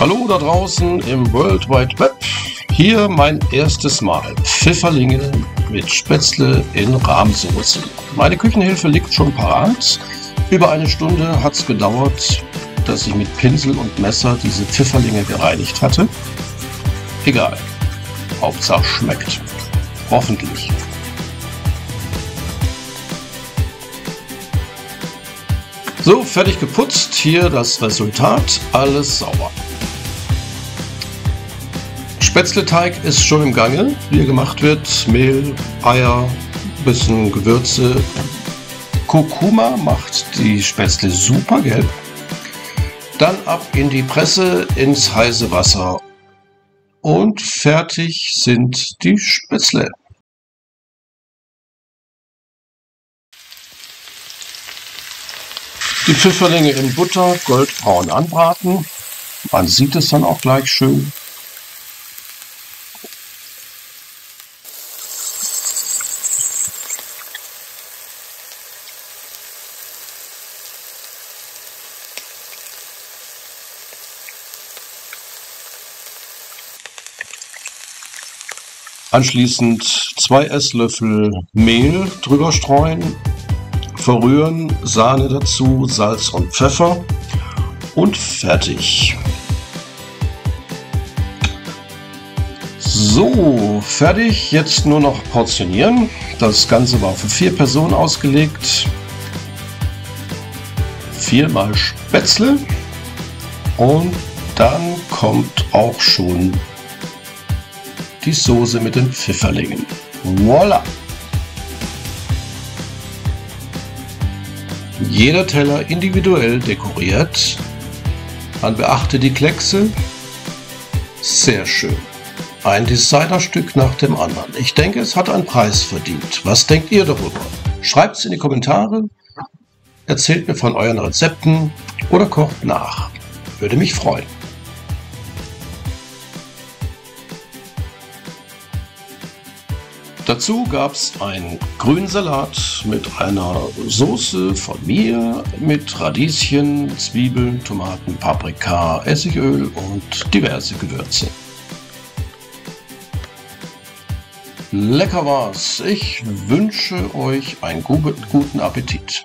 Hallo da draußen im World Wide Web. Hier mein erstes Mal. Pfifferlinge mit Spätzle in Rahmsoße. Meine Küchenhilfe liegt schon parat. Über eine Stunde hat es gedauert, dass ich mit Pinsel und Messer diese Pfifferlinge gereinigt hatte. Egal. Hauptsache schmeckt. Hoffentlich. So, fertig geputzt. Hier das Resultat. Alles sauber. Spätzleteig ist schon im Gange, wie er gemacht wird. Mehl, Eier, bisschen Gewürze. Kurkuma macht die Spätzle super gelb. Dann ab in die Presse ins heiße Wasser. Und fertig sind die Spätzle. Die Pfifferlinge in Butter goldbraun anbraten. Man sieht es dann auch gleich schön. Anschließend zwei Esslöffel Mehl drüber streuen verrühren, Sahne dazu, Salz und Pfeffer und fertig. So, fertig. Jetzt nur noch portionieren. Das Ganze war für vier Personen ausgelegt. Viermal Spätzle. Und dann kommt auch schon die Soße mit den Pfifferlingen. Voila! Jeder Teller individuell dekoriert. Man beachte die Kleckse. Sehr schön. Ein Designerstück nach dem anderen. Ich denke, es hat einen Preis verdient. Was denkt ihr darüber? Schreibt es in die Kommentare, erzählt mir von euren Rezepten oder kocht nach. Würde mich freuen. Dazu gab es einen grünen Salat mit einer Soße von mir mit Radieschen, Zwiebeln, Tomaten, Paprika, Essigöl und diverse Gewürze. Lecker war's. Ich wünsche euch einen guten Appetit.